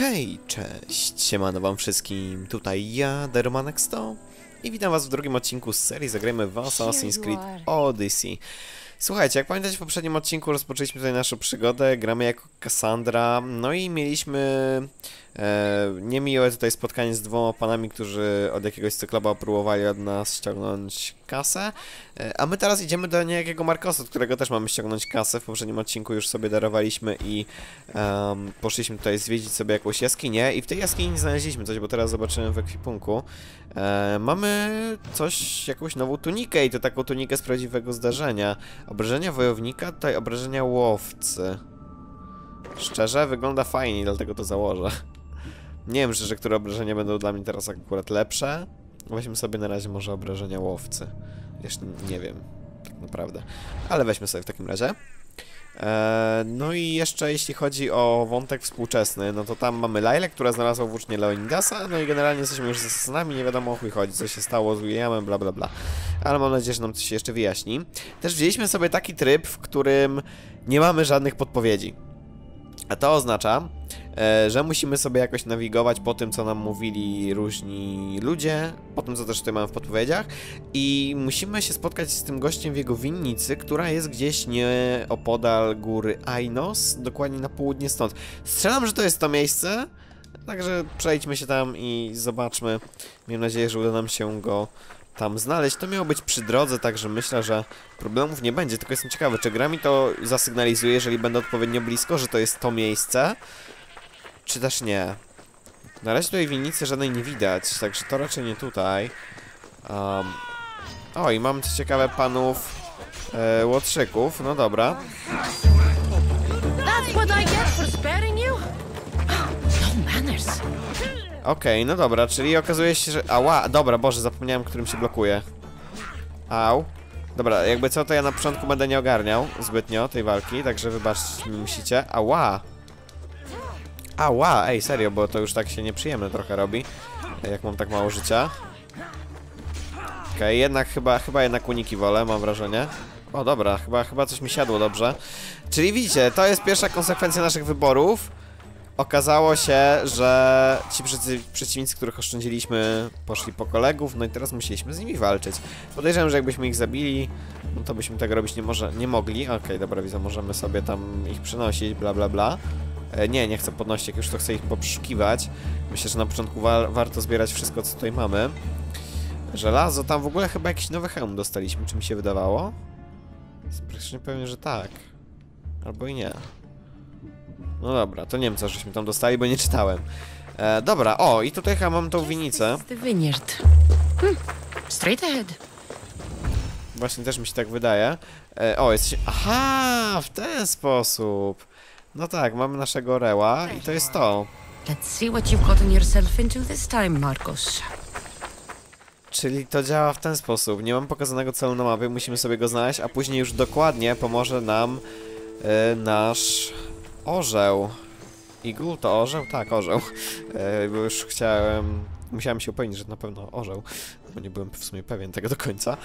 Hej, cześć, siemano wam wszystkim, tutaj ja, Dermanek100 i witam was w drugim odcinku z serii Zagrajmy w Assassin's Creed Odyssey. Słuchajcie, jak pamiętacie w poprzednim odcinku rozpoczęliśmy tutaj naszą przygodę, gramy jako Cassandra, no i mieliśmy e, niemiłe tutaj spotkanie z dwoma panami, którzy od jakiegoś cyklopa próbowali od nas ściągnąć kasę, e, a my teraz idziemy do niejakiego Markosa, od którego też mamy ściągnąć kasę, w poprzednim odcinku już sobie darowaliśmy i em, poszliśmy tutaj zwiedzić sobie jakąś jaskinię i w tej jaskini znaleźliśmy coś, bo teraz zobaczymy w ekwipunku. E, mamy coś, jakąś nową tunikę i to taką tunikę z prawdziwego zdarzenia. Obrażenia wojownika, tutaj obrażenia łowcy. Szczerze, wygląda fajnie, dlatego to założę. Nie wiem szczerze, które obrażenia będą dla mnie teraz akurat lepsze. Weźmy sobie na razie może obrażenia łowcy. Jeszcze nie wiem, tak naprawdę. Ale weźmy sobie w takim razie. Eee, no i jeszcze jeśli chodzi o wątek współczesny, no to tam mamy Lailę, która znalazła włócznie Leonidasa, no i generalnie jesteśmy już z asasynami, nie wiadomo o chuj chodzi, co się stało z Williamem, bla bla bla. Ale mam nadzieję, że nam coś się jeszcze wyjaśni. Też wzięliśmy sobie taki tryb, w którym nie mamy żadnych podpowiedzi. A to oznacza, e, że musimy sobie jakoś nawigować po tym, co nam mówili różni ludzie, po tym, co też tutaj mamy w podpowiedziach i musimy się spotkać z tym gościem w jego winnicy, która jest gdzieś nieopodal góry Ainos, dokładnie na południe stąd. Strzelam, że to jest to miejsce, także przejdźmy się tam i zobaczmy. Miejmy nadzieję, że uda nam się go tam znaleźć. To miało być przy drodze, także myślę, że problemów nie będzie. Tylko jestem ciekawy, czy gra mi to zasygnalizuje, jeżeli będę odpowiednio blisko, że to jest to miejsce, czy też nie. Na razie tutaj winnicy żadnej nie widać, także to raczej nie tutaj. Um, o, i mam co ciekawe panów e, łotrzyków, no dobra. No. Okej, no dobra, czyli okazuje się, że... Ała, dobra, Boże, zapomniałem, którym się blokuje. Au. Dobra, jakby co, to ja na początku będę nie ogarniał zbytnio tej walki, także wybaczcie mi musicie. Ała! Ała, ej, serio, bo to już tak się nieprzyjemne trochę robi, jak mam tak mało życia. Okej, jednak chyba, chyba jednak uniki wolę, mam wrażenie. O, dobra, chyba, chyba coś mi siadło dobrze. Czyli widzicie, to jest pierwsza konsekwencja naszych wyborów. Okazało się, że ci przeci przeciwnicy, których oszczędziliśmy, poszli po kolegów, no i teraz musieliśmy z nimi walczyć. Podejrzewam, że jakbyśmy ich zabili, no to byśmy tego robić nie, może, nie mogli. Okej, dobra, widzę, możemy sobie tam ich przenosić, bla bla bla. E, nie, nie chcę podnosić, jak już to chcę ich poprzkiwać. Myślę, że na początku wa warto zbierać wszystko, co tutaj mamy. Żelazo, tam w ogóle chyba jakiś nowy hełm dostaliśmy, czy mi się wydawało? Jestem praktycznie pewien, że tak. Albo i nie. No dobra, to nie wiem co żeśmy tam dostali, bo nie czytałem. E, dobra, o i tutaj chyba mam tą vineyard. Hmm. Straight ahead. Właśnie też mi się tak wydaje. E, o, jest... Aha, w ten sposób. No tak, mamy naszego reła i to jest to. Let's see what you've gotten yourself into this time, Marcos. Czyli to działa w ten sposób. Nie mam pokazanego celu na mapie, musimy sobie go znaleźć, a później już dokładnie pomoże nam e, nasz orzeł. Igul to orzeł? Tak, orzeł. E, bo już chciałem... Musiałem się upewnić, że na pewno orzeł, bo nie byłem w sumie pewien tego do końca.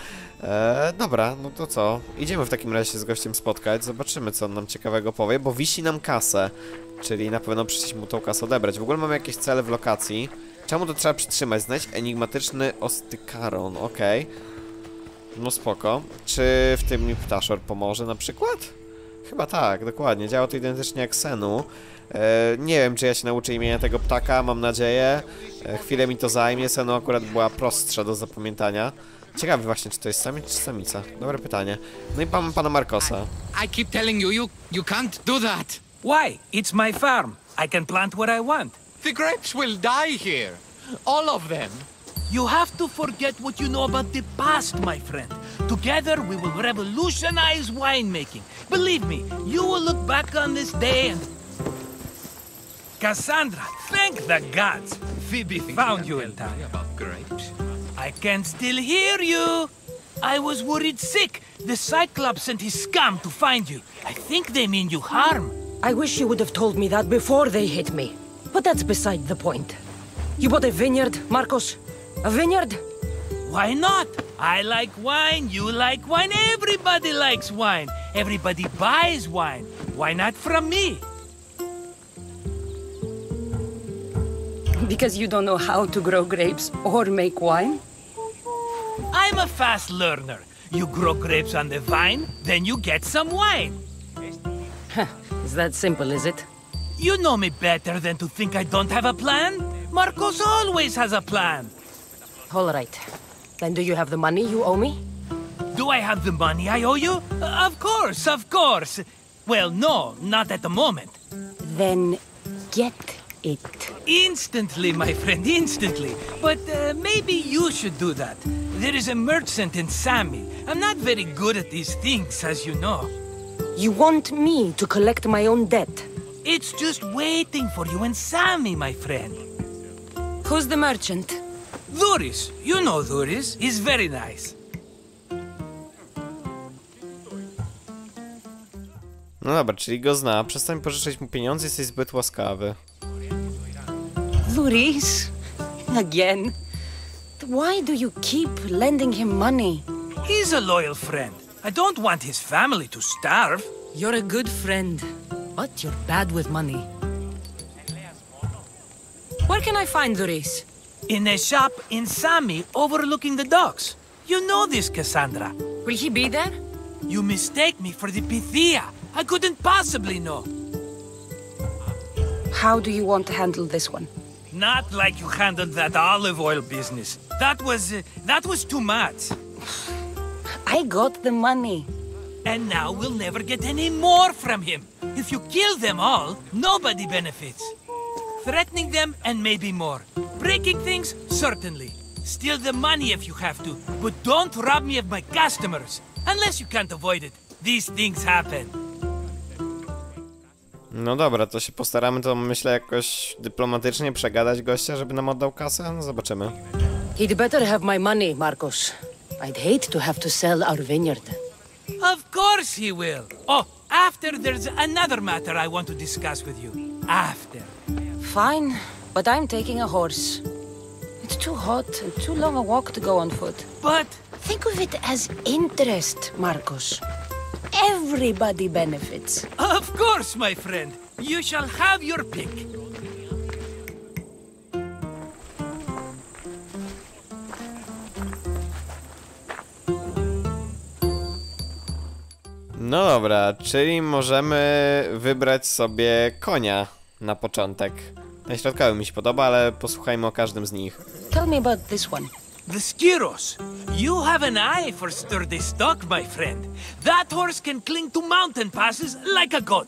E, dobra, no to co? Idziemy w takim razie z gościem spotkać, zobaczymy co on nam ciekawego powie, bo wisi nam kasę, czyli na pewno przyszliśmy mu tą kasę odebrać. W ogóle mamy jakieś cele w lokacji. Czemu to trzeba przytrzymać? Znajdź enigmatyczny ostykaron, okej. No spoko. Czy w tym mi ptaszor pomoże na przykład? Chyba tak, dokładnie. Działa to identycznie jak Senu. E, nie wiem, czy ja się nauczę imienia tego ptaka, mam nadzieję. E, chwilę mi to zajmie. Senu akurat była prostsza do zapamiętania. Ciekawy właśnie, czy to jest samiec, czy samica. Dobre pytanie. No i pan, pana Markosa. I keep telling you, you, you can't do that. Why? It's my farm. I can plant what I want. The grapes will die here. All of them. You have to forget what you know about the past, my friend. Together, we will revolutionize winemaking. Believe me, you will look back on this day and. Cassandra, thank the gods! Phoebe found you in time. About grapes. I can still hear you! I was worried sick. The Cyclops sent his scum to find you. I think they mean you harm. I wish you would have told me that before they hit me. But that's beside the point. You bought a vineyard, Marcos? A vineyard? Why not? I like wine, you like wine, everybody likes wine. Everybody buys wine. Why not from me? Because you don't know how to grow grapes or make wine? I'm a fast learner. You grow grapes on the vine, then you get some wine. Is that simple, is it? You know me better than to think I don't have a plan. Marcos always has a plan. All right. Then do you have the money you owe me? Do I have the money I owe you? Of course, of course. Well, no, not at the moment. Then get it. Instantly, my friend, instantly. But uh, maybe you should do that. There is a merchant in Sami. I'm not very good at these things, as you know. You want me to collect my own debt? It's just waiting for you in Sami, my friend. Who's the merchant? Dhuris, you know Dhuris. He's very nice. No dobra, czyli go zna. Przestań pożyczać mu pieniądze, jesteś zbyt łaskawy. Luris? Again? Why do you keep lending him money? He's a loyal friend. I don't want his family to starve. You're a good friend, but you're bad with money. Where can I find Luris? In a shop in Sami overlooking the docks. You know this, Cassandra. Will he be there? You mistake me for the Pythia. I couldn't possibly know. How do you want to handle this one? Not like you handled that olive oil business. That was uh, that was too much. I got the money. And now we'll never get any more from him. If you kill them all, nobody benefits. Threatening them and maybe more. Breaking things, certainly. Steal the money if you have to, but don't rob me of my customers. Unless you can't avoid it. These things happen. No dobra, to się postaramy to myślę jakoś dyplomatycznie przegadać gościa, żeby nam oddał kasę. No zobaczymy. He'd better have my money, Marcos. I'd hate to have to sell our vineyard. Of course he will. Oh, after there's another matter I want to discuss with you. After. Fine, but I'm taking a horse. It's too hot and too long a walk to go on foot. But Think of it as interest, Marcos. Everybody benefits. Of course, my friend. You shall have your pick. No dobra, czyli możemy wybrać sobie konia na początek. Ten środkowy mi się podoba, ale posłuchajmy o każdym z nich. Tell me about this one. The Skiros. You have an eye for sturdy stock, my friend. That horse can cling to mountain passes like a goat.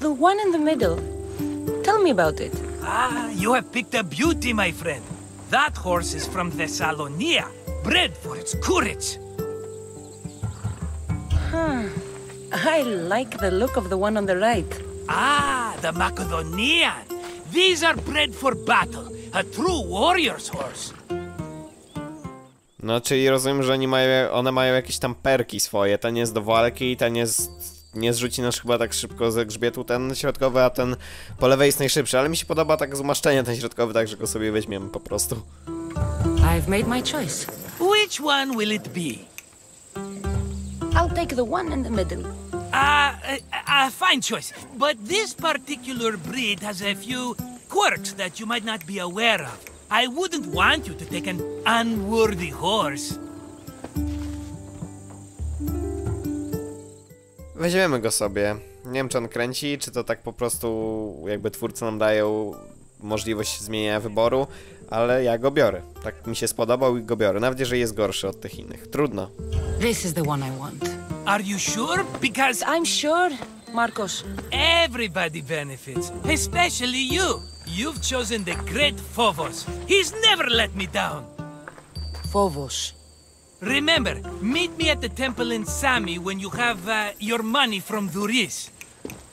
The one in the middle. Tell me about it. Ah, you have picked a beauty, my friend. That horse is from Thessalonia, bred for its courage. I like the look of the one on the right. Ah, the Macedonian. These are bred for battle, a true warrior's horse. No, czyli rozumiem, że oni mają, one mają jakieś tam perki swoje. Ten jest do walki, ten jest... Nie zrzuci nas chyba tak szybko ze grzbietu ten środkowy, a ten po lewej jest najszybszy. Ale mi się podoba tak zmaszczenie ten środkowy, tak że go sobie weźmiemy po prostu. I've made my choice. Which one will it be? I'll take the one in the middle. Ah, a uh, fine choice. But this particular breed has a few quirks that you might not be aware of. I wouldn't want you to take an unworthy horse. Weźmiemy go sobie. Nie wiem, czy on kręci, czy to tak po prostu jakby twórcy nam dają możliwość zmienienia wyboru, ale ja go biorę. Tak mi się spodobał i go biorę, nawet jeżeli jest gorszy od tych innych. Trudno. This is the one I want. Are you sure? Because I'm sure, Marcos. everybody benefits, especially you. You've chosen the great Phobos. He's never let me down. Phobos. Remember, meet me at the temple in Sami when you have uh, your money from Duris.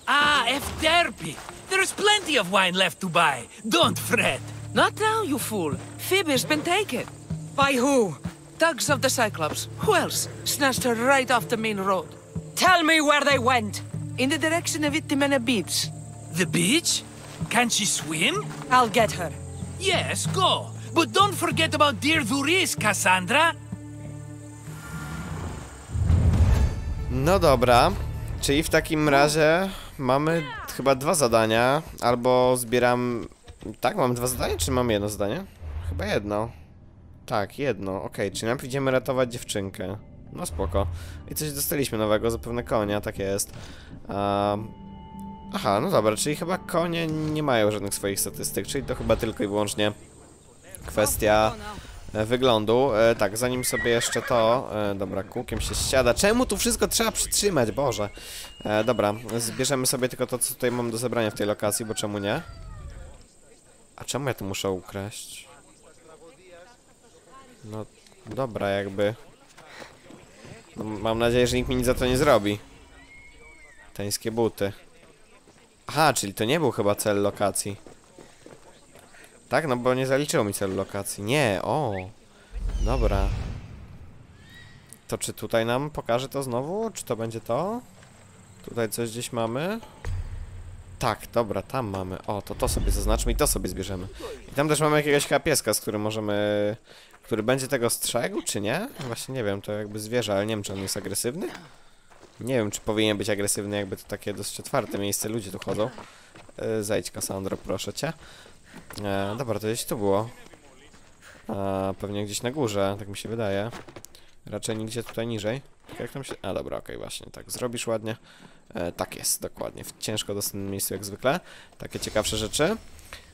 Ah, Efterpi. There's plenty of wine left to buy. Don't fret. Not now, you fool. Phoebe's been taken. By who? Thugs of the Cyclops. Who else? Snatched her right off the main road. Tell me where they went. In the direction of Itimena Beach. The beach? Can she swim? I'll get her. Yes, go. But don't forget about dear Duris, Cassandra. No dobra, czyli w takim razie mamy chyba dwa zadania, albo zbieram... Tak, mam dwa zadania, czy mam jedno zadanie? Chyba jedno. Tak, jedno, okej, czyli najpierw idziemy ratować dziewczynkę. No spoko. I coś dostaliśmy nowego, zapewne konia, tak jest. Um, aha, no dobra, czyli chyba konie nie mają żadnych swoich statystyk, czyli to chyba tylko i wyłącznie kwestia e, wyglądu. E, tak, zanim sobie jeszcze to... E, dobra, kółkiem się ściada. Czemu tu wszystko trzeba przytrzymać, Boże? E, dobra, zbierzemy sobie tylko to, co tutaj mam do zebrania w tej lokacji, bo czemu nie? A czemu ja to muszę ukraść? No, dobra, jakby... No, mam nadzieję, że nikt mi nic za to nie zrobi. Tańskie buty. Aha, czyli to nie był chyba cel lokacji. Tak, no bo nie zaliczyło mi celu lokacji. Nie, o. Dobra. To czy tutaj nam pokaże to znowu? Czy to będzie to? Tutaj coś gdzieś mamy? Tak, dobra, tam mamy. O, to to sobie zaznaczmy i to sobie zbierzemy. I tam też mamy jakiegoś chyba pieska, z którym możemy... Który będzie tego strzegł, czy nie? Właśnie nie wiem, to jakby zwierzę, ale nie wiem, czy on jest agresywny? Nie wiem, czy powinien być agresywny, jakby to takie dosyć otwarte miejsce, ludzie tu chodzą. Yy, Zajdź, Cassandro, proszę cię. E, dobra, to gdzieś tu było. A, pewnie gdzieś na górze, tak mi się wydaje. Raczej nigdzie tutaj niżej. Jak tam się... A, dobra, okej, właśnie, tak, zrobisz ładnie. E, tak jest, dokładnie, w ciężko dostępnym miejscu jak zwykle. Takie ciekawsze rzeczy.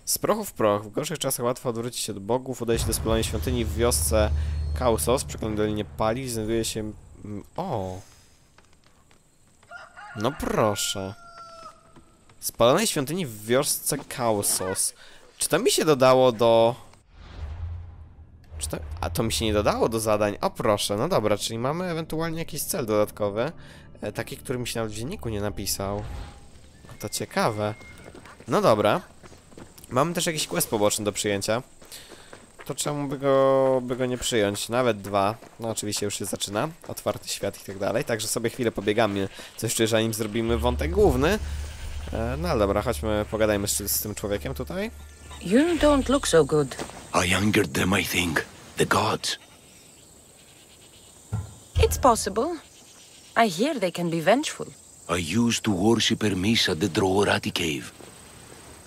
Z prochu w proch, w gorszych czasach łatwo odwrócić się od bogów, się do spalonej świątyni w wiosce Kausos, przy Dolinie Pali, znajduje się... mm, O! No proszę. Spalonej świątyni w wiosce Kausos. Czy to mi się dodało do... Czy to... A to mi się nie dodało do zadań. O proszę, no dobra, czyli mamy ewentualnie jakiś cel dodatkowy. E, taki, który mi się nawet w dzienniku nie napisał. To ciekawe. No dobra. Mamy też jakiś quest poboczny do przyjęcia. To czemu by go, by go nie przyjąć? Nawet dwa. No oczywiście już się zaczyna. Otwarty świat i tak dalej. Także sobie chwilę pobiegamy. Coś czuję, zanim zrobimy wątek główny. E, no ale dobra, chodźmy, pogadajmy z, z tym człowiekiem tutaj. You don't look so good. I angered them, I think. The gods. It's possible. I hear they can be vengeful. I used to worship Hermes at the Droorati cave.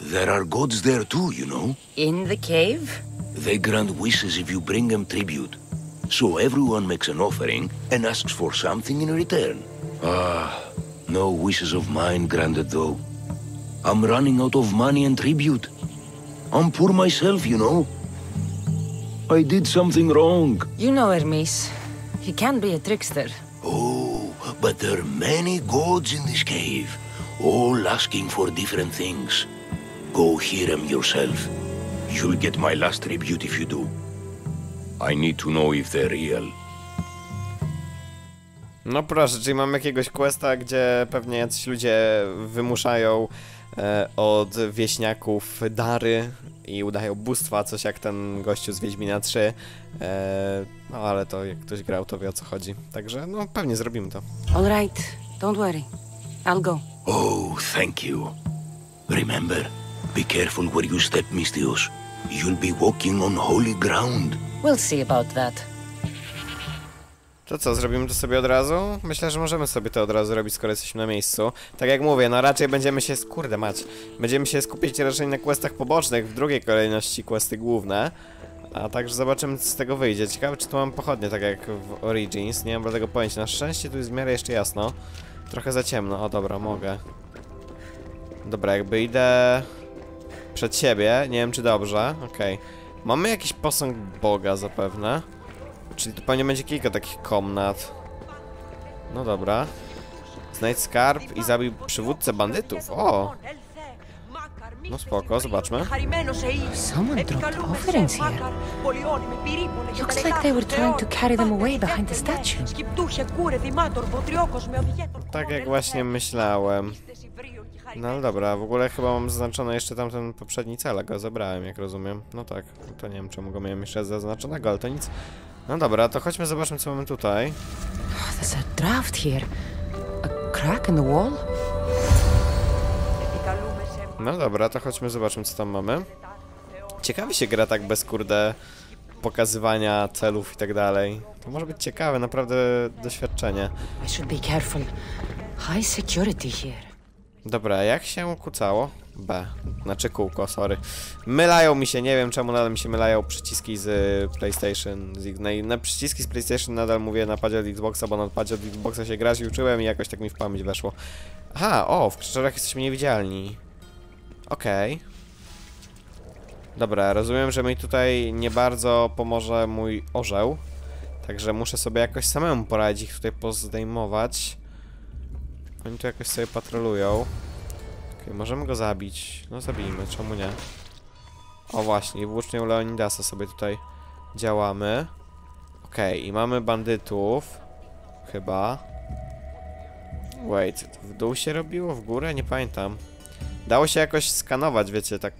There are gods there too, you know. In the cave? They grant wishes if you bring them tribute. So everyone makes an offering and asks for something in return. Ah, no wishes of mine granted though. I'm running out of money and tribute. I'm poor myself, you know. I did something wrong. You know Hermes. He can be a trickster. But there are many gods in this cave, all asking for different things. Go hear them yourself. You'll get my last tribute if you do. I need to know if they're real. No proszę, czyli mamy jakiegoś questa, gdzie pewnie jacyś ludzie wymuszają od wieśniaków dary i udają bóstwa, coś jak ten gościu z Wiedźmina 3. E, no ale to jak ktoś grał, to wie o co chodzi. Także no pewnie zrobimy to. All right. Don't worry. I'll go. Oh, thank you. Remember, be careful where you step, Mistios. You'll be walking on holy ground. We'll see about that. To co, zrobimy to sobie od razu? Myślę, że możemy sobie to od razu robić, skoro jesteśmy na miejscu. Tak jak mówię, no raczej będziemy się... Kurde mać. Będziemy się skupić raczej na questach pobocznych, w drugiej kolejności questy główne. A także zobaczymy, co z tego wyjdzie. Ciekawe, czy tu mam pochodnie, tak jak w Origins. Nie mam dlatego pojęcia. Na szczęście tu jest w miarę jeszcze jasno. Trochę za ciemno. O, dobra, mogę. Dobra, jakby idę... Przed siebie. Nie wiem, czy dobrze. Okej. Mamy jakiś posąg Boga zapewne. Czyli tu pewnie będzie kilka takich komnat. No dobra. Znajdź skarb i zabij przywódcę bandytów. O! No spoko, zobaczmy. Someone dropped offerings here. Looks like they were trying to carry them away behind the statue. Tak jak właśnie myślałem. No dobra, w ogóle chyba mam zaznaczony jeszcze tamten poprzedni cel, go zabrałem, jak rozumiem. No tak, to nie wiem czemu go miałem jeszcze zaznaczonego, ale to nic. No dobra, to chodźmy zobaczmy co mamy tutaj. Oh, there's a draft here. A crack in the wall? No dobra, to chodźmy zobaczmy co tam mamy. Ciekawie się gra tak bez kurde pokazywania celów i tak dalej. To może być ciekawe, naprawdę doświadczenie. I should be careful. High security here. Dobra, jak się kucało? B. Znaczy kółko, sorry. Mylają mi się, nie wiem czemu nadal mi się mylają przyciski z y, PlayStation. Z, na, przyciski z PlayStation nadal mówię na padzie od Xboxa, bo na padzie od Xboxa się grać i uczyłem i jakoś tak mi w pamięć weszło. Aha, o, w krzyżach jesteśmy niewidzialni. Okej. Dobra, rozumiem, że mi tutaj nie bardzo pomoże mój orzeł. Także muszę sobie jakoś samemu poradzić, ich tutaj pozdejmować. Oni tu jakoś sobie patrolują. Możemy go zabić. No zabijmy, czemu nie? O właśnie, włócznią Leonidasa sobie tutaj działamy. Okej, i mamy bandytów. Chyba. Wait, w dół się robiło? W górę? Nie pamiętam. Dało się jakoś skanować, wiecie, tak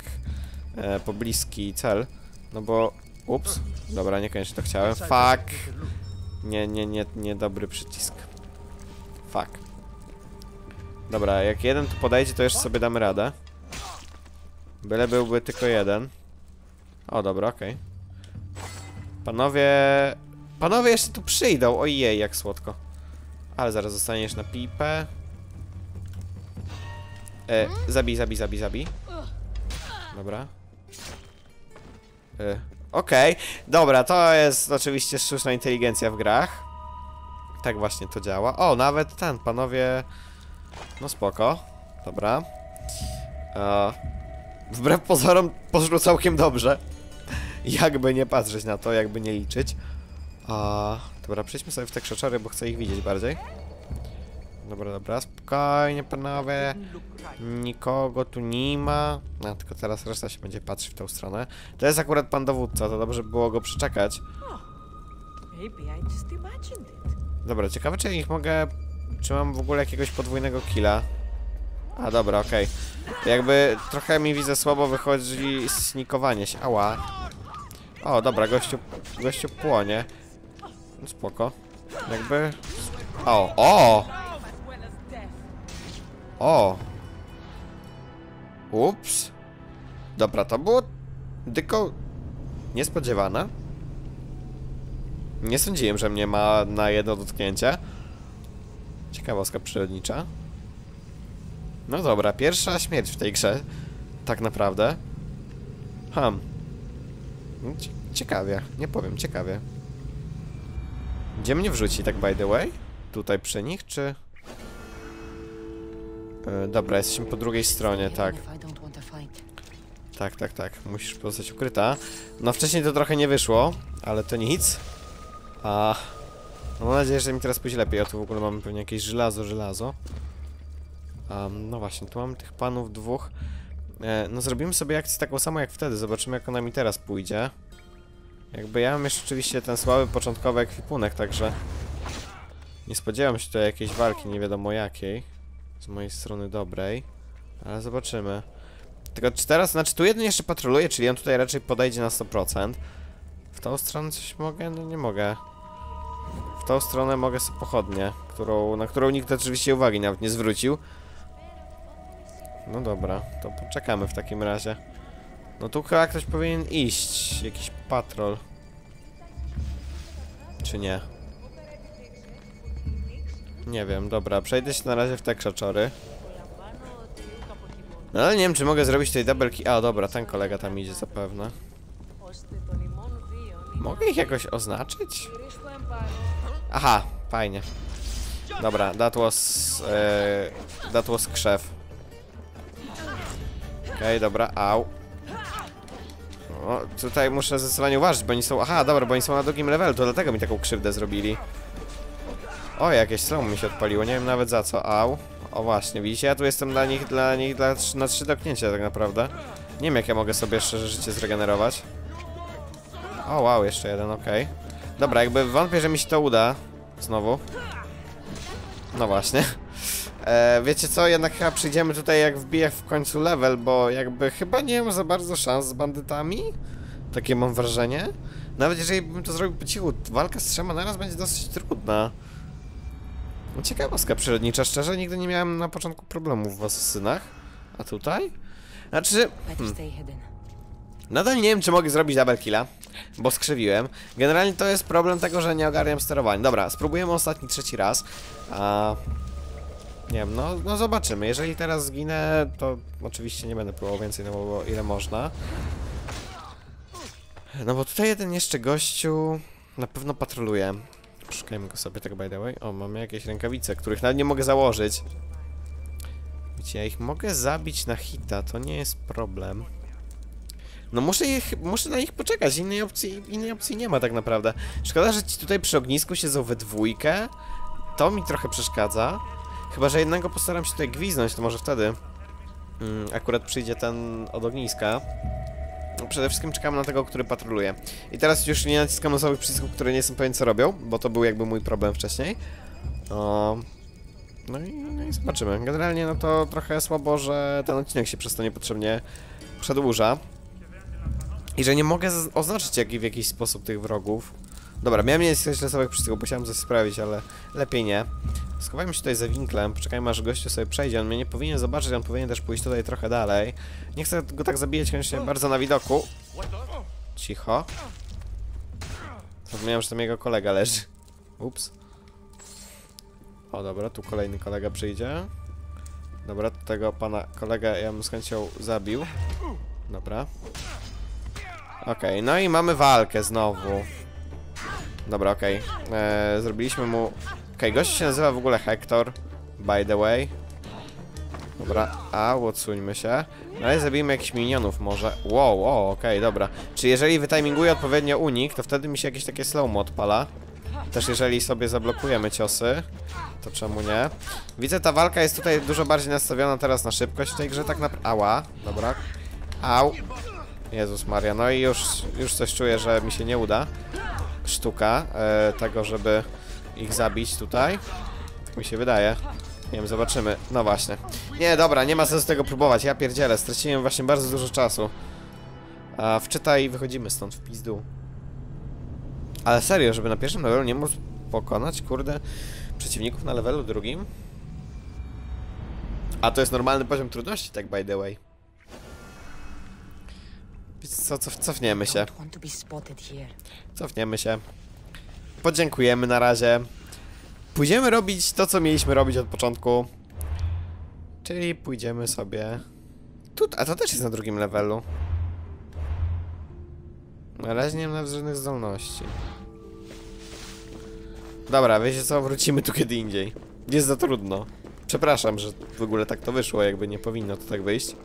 e, pobliski cel. No bo... Ups. Dobra, niekoniecznie to chciałem. Fuck. Nie, nie, nie, nie dobry przycisk. Fuck. Dobra, jak jeden tu podejdzie, to jeszcze sobie damy radę. Byle byłby tylko jeden. O, dobra, okej. Panowie... Panowie jeszcze tu przyjdą, ojej, jak słodko. Ale zaraz zostaniesz na pipę. E, zabij, zabij, zabij, zabij. Dobra. E, Okej, dobra, to jest oczywiście sztuczna inteligencja w grach. Tak właśnie to działa. O, nawet ten, panowie... No spoko. Dobra. E, wbrew pozorom poszło całkiem dobrze. Jakby nie patrzeć na to, jakby nie liczyć. A, dobra, przejdźmy sobie w te krzeczory, bo chcę ich widzieć bardziej. Dobra, dobra, spokojnie panowie. Nikogo tu nie ma. No, tylko teraz reszta się będzie patrzeć w tą stronę. To jest akurat pan dowódca, to dobrze by było go przeczekać. It. Dobra, ciekawe czy ich mogę... Czy mam w ogóle jakiegoś podwójnego killa? A, dobra, okej. Jakby trochę mi widzę słabo wychodzi snikowanie się. Ała. O, dobra, gościu, gościu płonie. No, spoko. Jakby... O, o! O! Ups. Dobra, to było tylko niespodziewane. Nie sądziłem, że mnie ma na jedno dotknięcie. Ciekawostka przyrodnicza. No dobra, pierwsza śmierć w tej grze. Tak naprawdę. Ham. Cie- Ciekawie, nie powiem, ciekawie. Gdzie mnie wrzuci, tak by the way? Tutaj przy nich, czy... E, dobra, jesteśmy po drugiej stronie, tak. Tak, tak, tak. Musisz pozostać ukryta. No wcześniej to trochę nie wyszło, ale to nic. A... Mam nadzieję, że mi teraz pójdzie lepiej. O tu w ogóle mamy pewnie jakieś żelazo, żelazo. Um, no właśnie, tu mamy tych panów dwóch. E, no zrobimy sobie akcję taką samą jak wtedy. Zobaczymy jak ona mi teraz pójdzie. Jakby ja mam jeszcze oczywiście ten słaby początkowy ekwipunek, także... Nie spodziewam się tutaj jakiejś walki, nie wiadomo jakiej. Z mojej strony dobrej. Ale zobaczymy. Tylko czy teraz, znaczy tu jeden jeszcze patroluje, czyli on tutaj raczej podejdzie na 100%. W tą stronę coś mogę? No nie mogę. W tą stronę mogę sobie pochodnie, którą, na którą nikt oczywiście uwagi nawet nie zwrócił. No dobra, to poczekamy w takim razie. No tu chyba ktoś powinien iść, jakiś patrol. Czy nie? Nie wiem, dobra, przejdę się na razie w te krzaczory. No ale nie wiem, czy mogę zrobić tej double. A, dobra, ten kolega tam idzie zapewne. Mogę ich jakoś oznaczyć? Aha, fajnie. Dobra, that was... E, that was krzew. Okej, dobra, au. O, tutaj muszę zdecydowanie uważać, bo oni są... Aha, dobra, bo oni są na drugim levelu, to dlatego mi taką krzywdę zrobili. O, jakieś slow mi się odpaliło, nie wiem nawet za co, au. O właśnie, widzicie, ja tu jestem dla nich, dla nich dla, na trzy dotknięcia tak naprawdę. Nie wiem jak ja mogę sobie szczerze życie zregenerować. O, wow, jeszcze jeden, okej. Dobra, jakby wątpię, że mi się to uda. Znowu. No właśnie. E, wiecie co, jednak chyba przyjdziemy tutaj jak wbiję w końcu level, bo jakby chyba nie mam za bardzo szans z bandytami. Takie mam wrażenie. Nawet jeżeli bym to zrobił po cichu, walka z trzema naraz będzie dosyć trudna. No, Ciekawostka przyrodnicza, szczerze, nigdy nie miałem na początku problemów w asesynach. A tutaj? Znaczy, hidden. nadal nie wiem, czy mogę zrobić double killa, bo skrzywiłem. Generalnie to jest problem tego, że nie ogarniam sterowania. Dobra, spróbujemy ostatni trzeci raz. A... Nie wiem, no, no zobaczymy. Jeżeli teraz zginę, to oczywiście nie będę próbował więcej, no bo ile można. No bo tutaj jeden jeszcze gościu na pewno patroluje. Szukajmy go sobie tak by the way. O, mamy jakieś rękawice, których nawet nie mogę założyć. Wiecie, ja ich mogę zabić na hita, to nie jest problem. No muszę ich, muszę na nich poczekać, innej opcji, innej opcji nie ma tak naprawdę. Szkoda, że ci tutaj przy ognisku siedzą we dwójkę. To mi trochę przeszkadza. Chyba, że jednego postaram się tutaj gwiznąć, to może wtedy mm, akurat przyjdzie ten od ogniska. No, Przede wszystkim czekam na tego, który patroluje. I teraz już nie naciskam losowych przycisków, które nie jestem pewien co robią, bo to był jakby mój problem wcześniej. O... No i, no i zobaczymy. Generalnie no to trochę słabo, że ten odcinek się przez to niepotrzebnie przedłuża. I że nie mogę oznaczyć jak, w jakiś sposób tych wrogów. Dobra, miałem nie naciskać losowych przycisków, bo chciałem coś sprawić, ale lepiej nie. Schowajmy się tutaj za winklem, poczekajmy aż gościu sobie przejdzie, on mnie nie powinien zobaczyć, on powinien też pójść tutaj trochę dalej. Nie chcę go tak zabijać koniecznie bardzo na widoku. Cicho. Zapomniałem, że tam jego kolega leży. Ups. O dobra, tu kolejny kolega przyjdzie. Dobra, tego pana kolegę ja bym z chęcią zabił. Dobra. Okej, no i mamy walkę znowu. Dobra, okej. Eee, Zrobiliśmy mu... Okej, gość się nazywa w ogóle Hector, by the way. Dobra, a odsuńmy się. No ale zabijmy jakichś minionów może. Wow, wow, okej, dobra. Czy jeżeli wytiminguję odpowiednio unik, to wtedy mi się jakieś takie slow odpala. Też jeżeli sobie zablokujemy ciosy, to czemu nie? Widzę, ta walka jest tutaj dużo bardziej nastawiona teraz na szybkość w tej grze, tak naprawdę... Ała, dobra. Au. Jezus Maria, no i już, już coś czuję, że mi się nie uda. Sztuka e, tego, żeby ich zabić tutaj. Tak mi się wydaje. Nie wiem, zobaczymy. No właśnie. Nie, dobra, nie ma sensu tego próbować. Ja pierdzielę, straciłem właśnie bardzo dużo czasu. A wczytaj i wychodzimy stąd w pizdu. Ale serio, żeby na pierwszym levelu nie móc pokonać, kurde, przeciwników na levelu drugim? A to jest normalny poziom trudności, tak by the way. Co, cof, cofniemy się. Cofniemy się. Podziękujemy na razie. Pójdziemy robić to, co mieliśmy robić od początku. Czyli pójdziemy sobie... Tu, a to też jest na drugim levelu. Na razie nie mam żadnych zdolności. Dobra, wiecie co, wrócimy tu kiedy indziej. Jest za trudno. Przepraszam, że w ogóle tak to wyszło, jakby nie powinno to tak wyjść.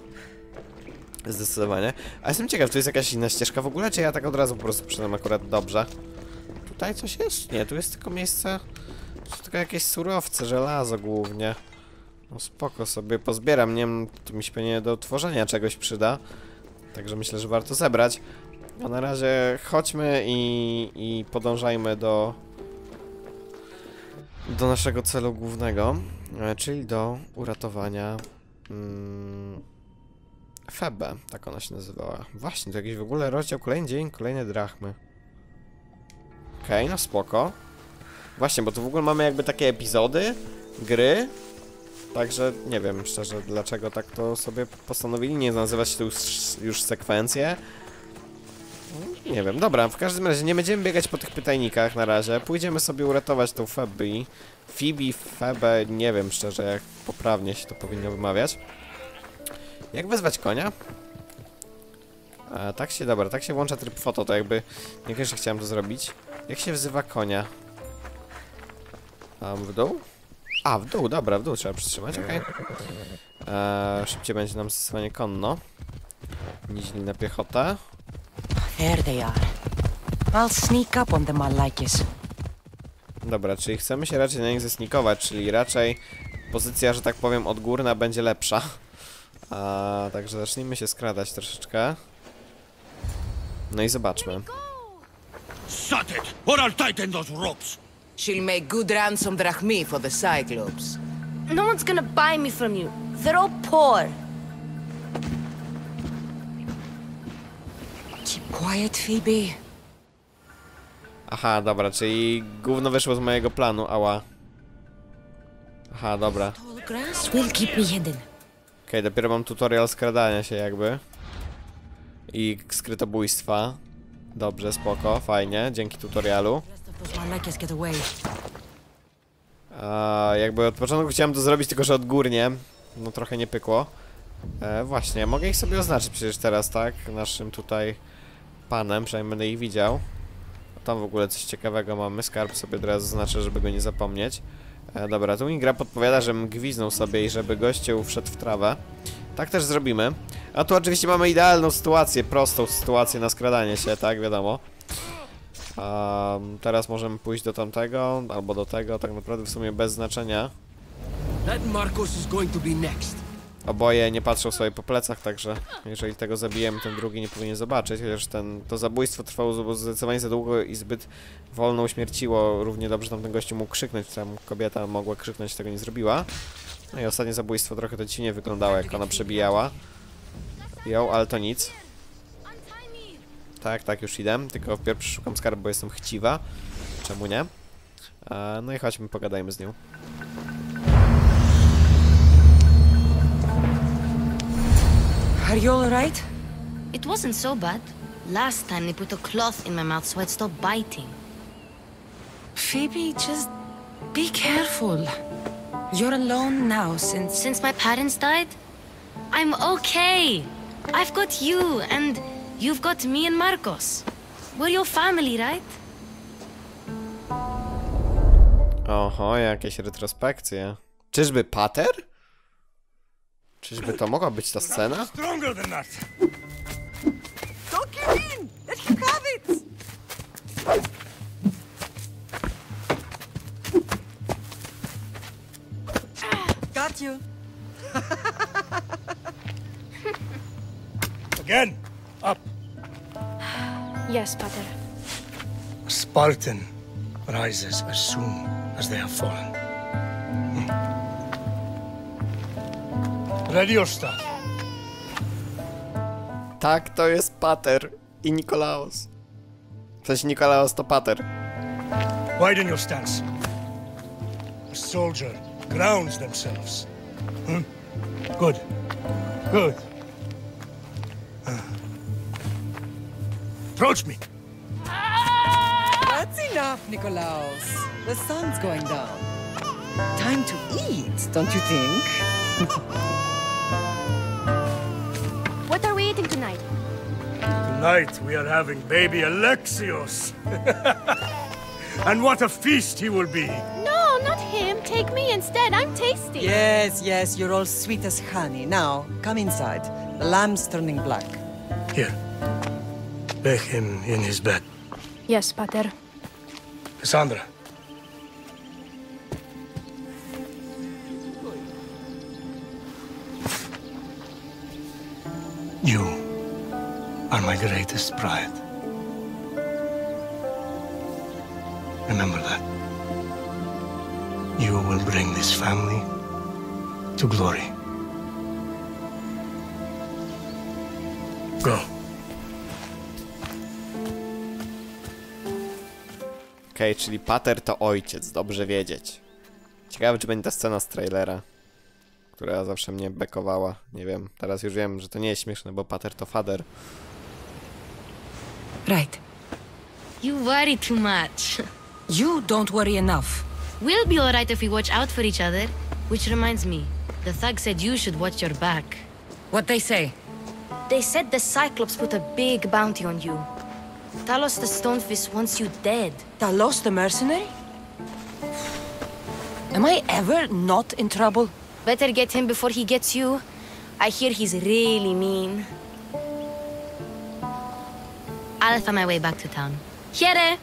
Zdecydowanie. A jestem ciekaw, czy jest jakaś inna ścieżka w ogóle, czy ja tak od razu po prostu przyszedłem akurat dobrze? Tutaj coś jest? Nie, tu jest tylko miejsce... Tu tylko jakieś surowce, żelazo głównie. No spoko sobie pozbieram, nie wiem, tu mi się pewnie do tworzenia czegoś przyda. Także myślę, że warto zebrać. A na razie chodźmy i, i podążajmy do... Do naszego celu głównego, e, czyli do uratowania... Mm, Febe, tak ona się nazywała. Właśnie, to jakiś w ogóle rozdział, kolejny dzień, kolejne drachmy. Okej, no spoko. Właśnie, bo tu w ogóle mamy jakby takie epizody gry. Także nie wiem szczerze, dlaczego tak to sobie postanowili. Nie nazywać to już, już sekwencje. Nie wiem, dobra, w każdym razie nie będziemy biegać po tych pytajnikach na razie. Pójdziemy sobie uratować tą Feby. Phoebe, Febe, nie wiem szczerze, jak poprawnie się to powinno wymawiać. Jak wezwać konia? A, tak się, dobra, tak się włącza tryb foto, to jakby niekoniecznie chciałem to zrobić. Jak się wzywa konia? Tam w dół? A, w dół, dobra, w dół trzeba przytrzymać, okej. Eee, Szybciej będzie nam stosowanie konno. Niźli na piechotę. There they are. I'll sneak up on them, Malakis. Dobra, czyli chcemy się raczej na nich zesnikować, czyli raczej pozycja, że tak powiem, odgórna będzie lepsza. A, także zacznijmy się skradać troszeczkę. No i zobaczmy. Shut it, or I'll tighten those ropes. She'll make good ransom drachmi for the Cyclops. No one's gonna buy me from you. They're all poor. Keep quiet, Phoebe. Aha, dobra, czyli gówno wyszło z mojego planu, ała. Aha, dobra. Will keep me hidden. Okej, dopiero mam tutorial skradania się jakby. I skrytobójstwa. Dobrze, spoko, fajnie, dzięki tutorialu. A jakby od początku chciałem to zrobić, tylko że odgórnie. No trochę nie pykło. E, właśnie, mogę ich sobie oznaczyć przecież teraz, tak? Naszym tutaj panem, przynajmniej będę ich widział. Tam w ogóle coś ciekawego mamy. Skarb sobie od razu znaczę, żeby go nie zapomnieć. E, dobra, tu mi gra podpowiada, żebym gwiznął sobie i żeby gościu wszedł w trawę. Tak też zrobimy. A tu oczywiście mamy idealną sytuację, prostą sytuację na skradanie się, tak, wiadomo. Um, teraz możemy pójść do tamtego, albo do tego, tak naprawdę w sumie bez znaczenia. That Marcos is going to be next. Oboje nie patrzą sobie po plecach, także jeżeli tego zabijemy, ten drugi nie powinien zobaczyć, chociaż ten, to zabójstwo trwało zdecydowanie za długo i zbyt wolno uśmierciło. Równie dobrze tamten gościu mógł krzyknąć, tam kobieta mogła krzyknąć, tego nie zrobiła. No i ostatnie zabójstwo trochę to dziwnie wyglądało, jak ona przebijała. Ją, ale to nic. Tak, tak, już idę, tylko wpierw szukam skarbu, bo jestem chciwa. Czemu nie? E, no i chodźmy, pogadajmy z nią. Are you alright? It wasn't so bad. Last time they put a cloth in my mouth so I'd stop biting. Phoebe, just be careful. You're alone now since... Since my parents died, I'm okay. I've got you, and you've got me and Marcos. We're your family, right? Oho, jakieś retrospekcje. Czyżby Pater? Czyżby to mogła być ta scena? Stronger than that. Don't give in! Let him have it! Got you. Again. Up. Yes, Pater. A Spartan rises as soon as they have fallen. Hmm. Ready your staff. Tak, to jest Pater i Nikolaos. W sensie Nikolaos to Pater. Widen your stance. A soldier grounds themselves. Hmm? Good. Good. Approach me. That's enough, Nikolaos. The sun's going down. Time to eat, don't you think? Tonight we are having baby Alexios. and what a feast he will be. No, not him. Take me instead. I'm tasty. Yes, yes, you're all sweet as honey. Now, come inside. The lamb's turning black. Here. Lay him in his bed. Yes, Pater. Cassandra. My greatest pride. Remember that. You will bring this family to glory. Go. Okej, czyli Pater to ojciec, dobrze wiedzieć. Ciekawe, czy będzie ta scena z trailera, która zawsze mnie bekowała. Nie wiem, teraz już wiem, że to nie jest śmieszne, bo Pater to fader. Right. You worry too much. You don't worry enough. We'll be alright if we watch out for each other. Which reminds me, the thug said you should watch your back. What they say? They said the Cyclops put a big bounty on you. Talos the Stonefist wants you dead. Talos the mercenary? Am I ever not in trouble? Better get him before he gets you. I hear he's really mean. I'll find my way back to town. Here!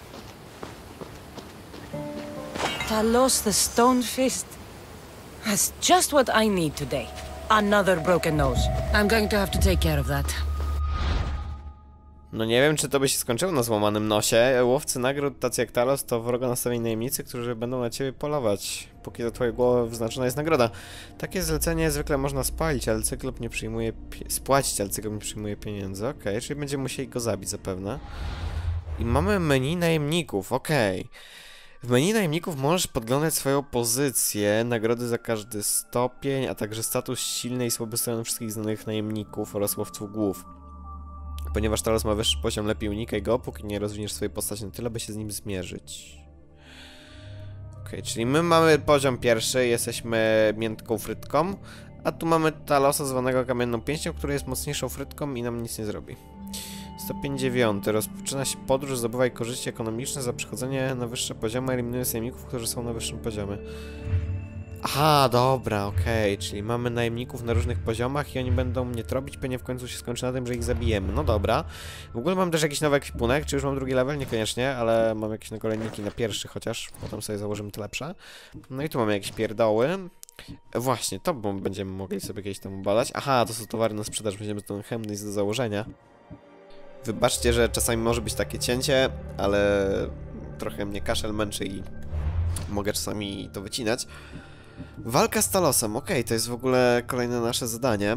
Talos the Stone Fist. That's just what I need today. Another broken nose. I'm going to have to take care of that. No nie wiem, czy to by się skończyło na złamanym nosie. Łowcy nagród, tacy jak Talos, to wrogo nastawieni najemnicy, którzy będą na ciebie polować, póki za twoje głowę wyznaczona jest nagroda. Takie zlecenie zwykle można spalić, ale cyklop nie przyjmuje... spłacić, ale cyklop nie przyjmuje pieniędzy. Okej, czyli będziemy musieli go zabić zapewne. I mamy menu najemników, okej. W menu najemników możesz podglądać swoją pozycję, nagrody za każdy stopień, a także status silnej i słabej strony wszystkich znanych najemników oraz łowców głów. Ponieważ Talos ma wyższy poziom, lepiej unikaj go, póki nie rozwiniesz swojej postaci na tyle, by się z nim zmierzyć. Okej, czyli my mamy poziom pierwszy, jesteśmy miętką frytką, a tu mamy Talosa zwanego kamienną pięścią, który jest mocniejszą frytką i nam nic nie zrobi. Stopień 9. Rozpoczyna się podróż, zdobywaj korzyści ekonomiczne za przechodzenie na wyższe poziomy, eliminuj najemników, którzy są na wyższym poziomie. Aha, dobra, okej, czyli mamy najemników na różnych poziomach i oni będą mnie trobić, pewnie w końcu się skończy na tym, że ich zabijemy. No dobra. W ogóle mam też jakiś nowy ekwipunek, czy już mam drugi level? Niekoniecznie, ale mam jakieś nakolenniki na pierwszy chociaż, potem sobie założymy te lepsze. No i tu mamy jakieś pierdoły. Właśnie, to będziemy mogli sobie jakieś tam badać. Aha, to są towary na sprzedaż, będziemy ten chemnys do założenia. Wybaczcie, że czasami może być takie cięcie, ale trochę mnie kaszel męczy i mogę czasami to wycinać. Walka z Talosem, okej, to jest w ogóle kolejne nasze zadanie.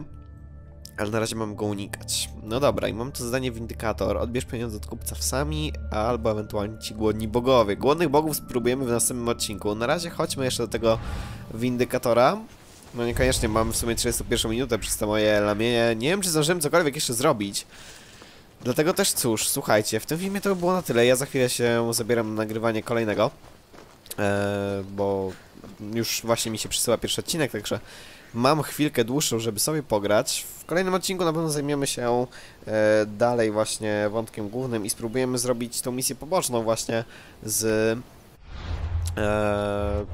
Ale na razie mam go unikać. No dobra, i mam to zadanie Windykator. Odbierz pieniądze od kupca w sami, albo ewentualnie ci głodni bogowie. Głodnych bogów spróbujemy w następnym odcinku. Na razie chodźmy jeszcze do tego Windykatora. No niekoniecznie mam w sumie 31 minutę przez to moje lamienie. Nie wiem, czy zdążyłem cokolwiek jeszcze zrobić. Dlatego też cóż, słuchajcie, w tym filmie to by było na tyle. Ja za chwilę się zabieram na nagrywanie kolejnego. Eee, bo już właśnie mi się przysyła pierwszy odcinek, także mam chwilkę dłuższą, żeby sobie pograć. W kolejnym odcinku na pewno zajmiemy się e, dalej właśnie wątkiem głównym i spróbujemy zrobić tą misję poboczną właśnie z e,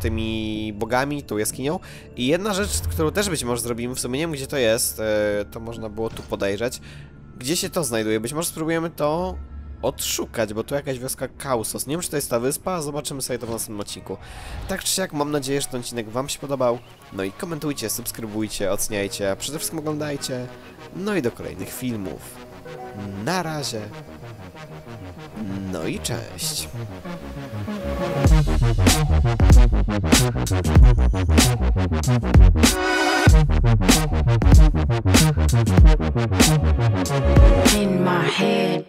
tymi bogami, tą jaskinią. I jedna rzecz, którą też być może zrobimy, w sumie nie wiem gdzie to jest, e, to można było tu podejrzeć. Gdzie się to znajduje? Być może spróbujemy to odszukać, bo tu jakaś wioska Kausos. Nie wiem, czy to jest ta wyspa, zobaczymy sobie to w następnym odcinku. Tak czy siak, mam nadzieję, że ten odcinek Wam się podobał. No i komentujcie, subskrybujcie, oceniajcie, a przede wszystkim oglądajcie. No i do kolejnych filmów. Na razie. No i cześć. In my head.